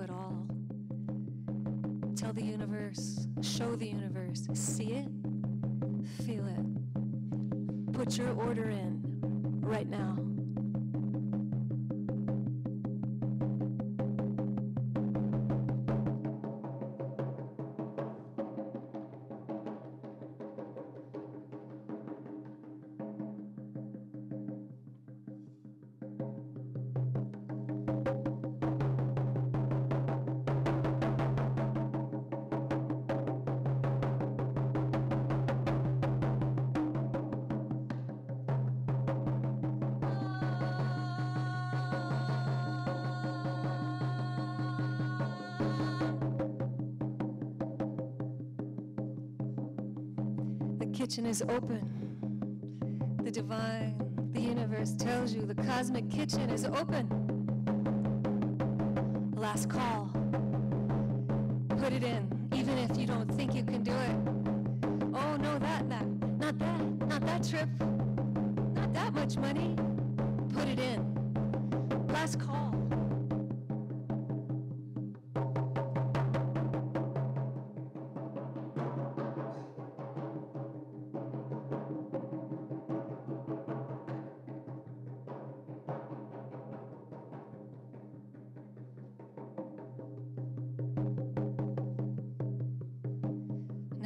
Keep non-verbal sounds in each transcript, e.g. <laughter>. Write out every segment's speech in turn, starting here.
it all. Tell the universe, show the universe, see it, feel it. Put your order in right now. Kitchen is open. The divine, the universe tells you the cosmic kitchen is open. Last call. Put it in, even if you don't think you can do it. Oh, no, that, that, not that, not that trip, not that much money. Put it in. Last call.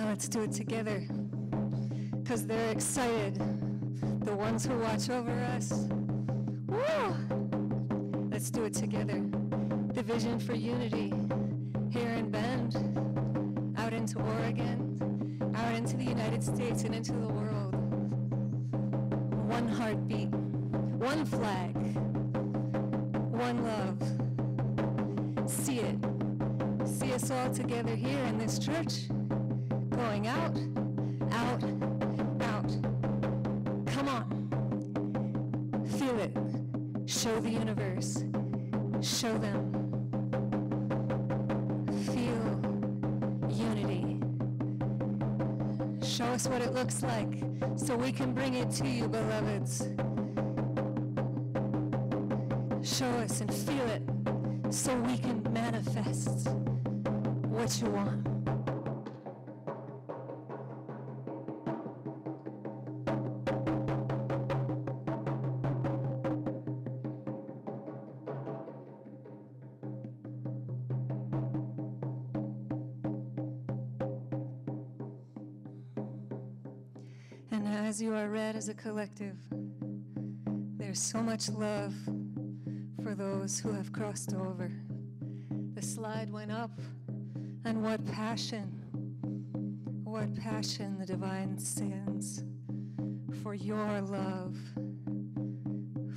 Now let's do it together. Because they're excited. The ones who watch over us. Woo! Let's do it together. The vision for unity here in Bend, out into Oregon, out into the United States, and into the world. One heartbeat, one flag, one love. See it. See us all together here in this church going out, out, out. Come on. Feel it. Show the universe. Show them. Feel unity. Show us what it looks like so we can bring it to you, beloveds. Show us and feel it so we can manifest what you want. And as you are read as a collective, there's so much love for those who have crossed over. The slide went up, and what passion, what passion the divine sends for your love,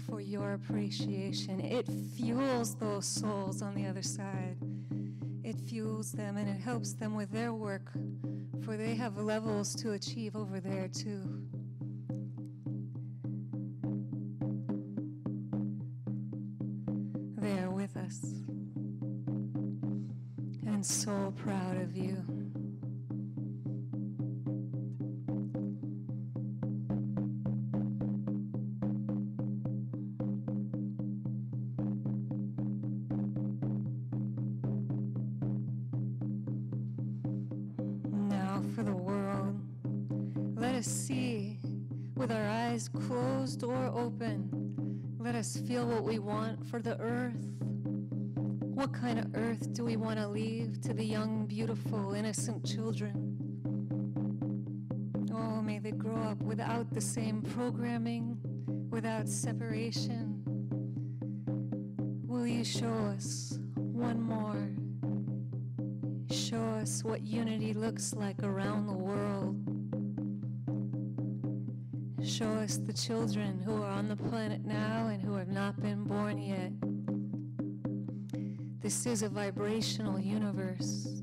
for your appreciation. It fuels those souls on the other side. It fuels them and it helps them with their work, for they have levels to achieve over there too. They are with us. And so proud of you. Us see with our eyes closed or open. Let us feel what we want for the earth. What kind of earth do we want to leave to the young, beautiful, innocent children? Oh, may they grow up without the same programming, without separation. Will you show us one more? Show us what unity looks like around the world. Show us the children who are on the planet now and who have not been born yet. This is a vibrational universe.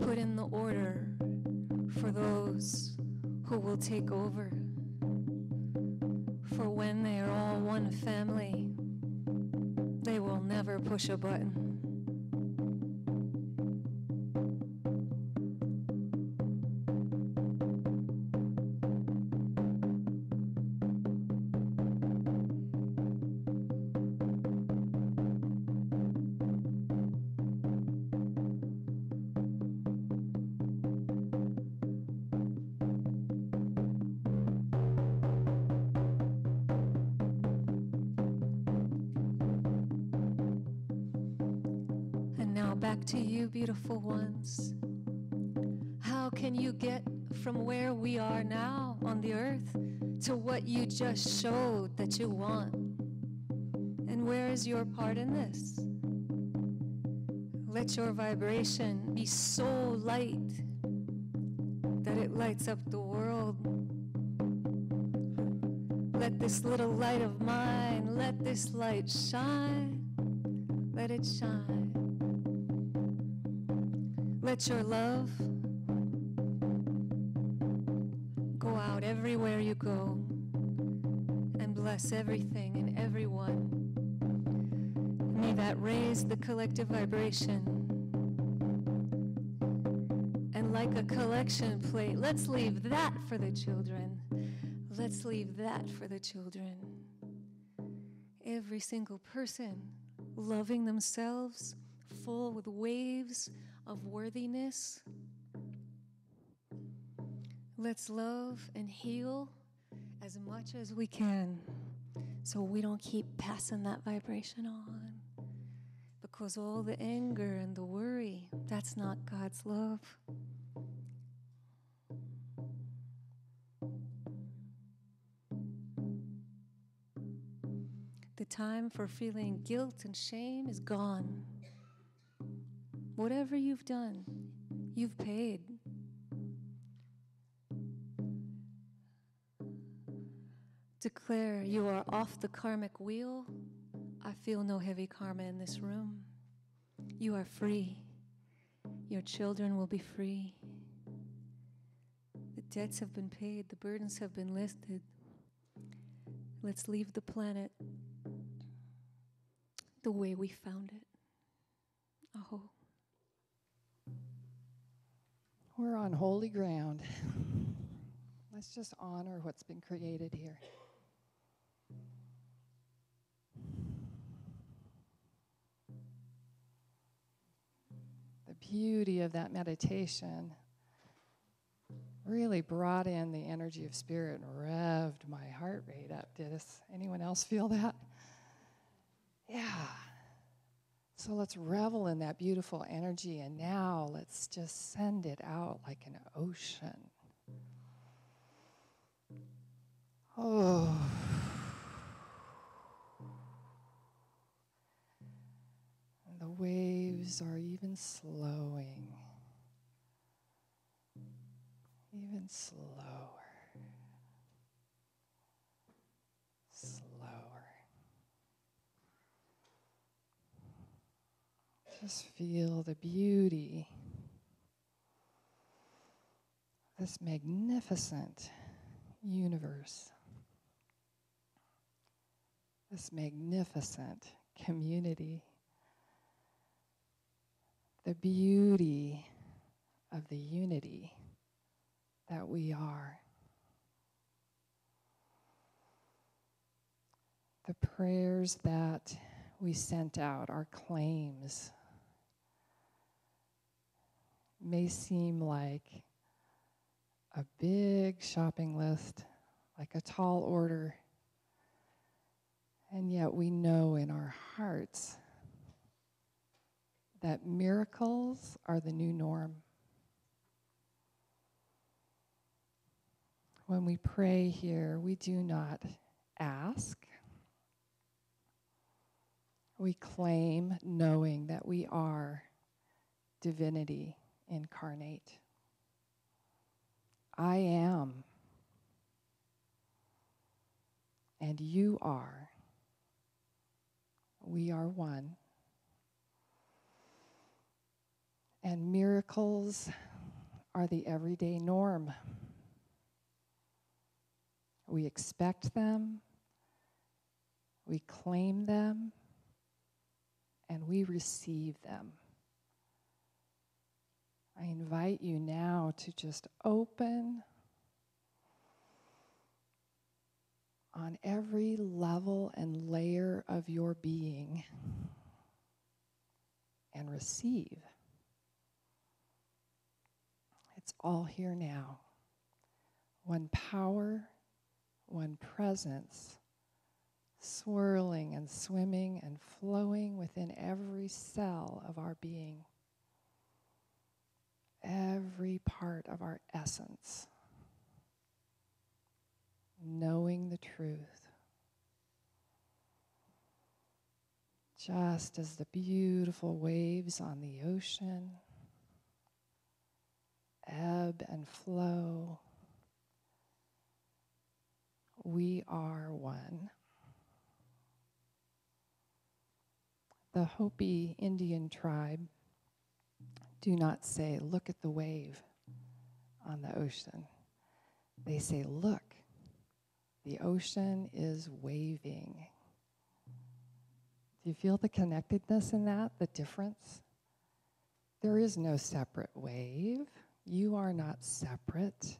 Put in the order for those who will take over. For when they are all one family, they will never push a button. Back to you, beautiful ones. How can you get from where we are now on the earth to what you just showed that you want? And where is your part in this? Let your vibration be so light that it lights up the world. Let this little light of mine, let this light shine, let it shine. Let your love go out everywhere you go and bless everything and everyone. May that raise the collective vibration. And like a collection plate, let's leave that for the children. Let's leave that for the children. Every single person loving themselves, full with waves of worthiness. Let's love and heal as much as we can so we don't keep passing that vibration on. Because all the anger and the worry, that's not God's love. The time for feeling guilt and shame is gone. Whatever you've done, you've paid. Declare you are off the karmic wheel. I feel no heavy karma in this room. You are free. Your children will be free. The debts have been paid, the burdens have been lifted. Let's leave the planet the way we found it. Aho. We're on holy ground. <laughs> Let's just honor what's been created here. The beauty of that meditation really brought in the energy of spirit and revved my heart rate up. Did anyone else feel that? Yeah. So let's revel in that beautiful energy, and now let's just send it out like an ocean. Oh. And the waves are even slowing, even slower. Just feel the beauty, this magnificent universe, this magnificent community, the beauty of the unity that we are. The prayers that we sent out, our claims may seem like a big shopping list, like a tall order, and yet we know in our hearts that miracles are the new norm. When we pray here, we do not ask. We claim knowing that we are divinity incarnate. I am, and you are. We are one. And miracles are the everyday norm. We expect them, we claim them, and we receive them. I invite you now to just open on every level and layer of your being and receive. It's all here now. One power, one presence, swirling and swimming and flowing within every cell of our being. Every part of our essence, knowing the truth. Just as the beautiful waves on the ocean ebb and flow, we are one. The Hopi Indian tribe do not say, Look at the wave on the ocean. They say, Look, the ocean is waving. Do you feel the connectedness in that, the difference? There is no separate wave. You are not separate.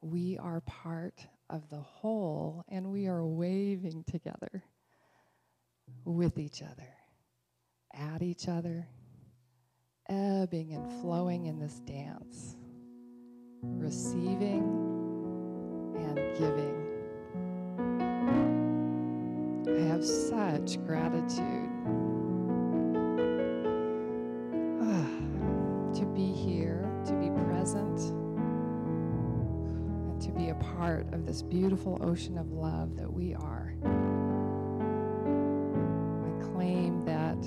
We are part of the whole, and we are waving together with each other, at each other, ebbing and flowing in this dance, receiving and giving. I have such gratitude ah, to be here, to be present, and to be a part of this beautiful ocean of love that we are. I claim that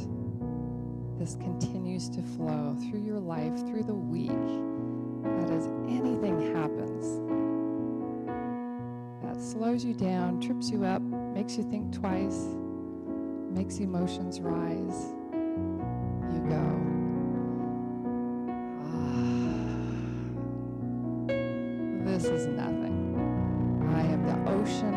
this continues to flow through your life, through the week, that as anything happens that slows you down, trips you up, makes you think twice, makes emotions rise, you go. <sighs> This is nothing. I am the ocean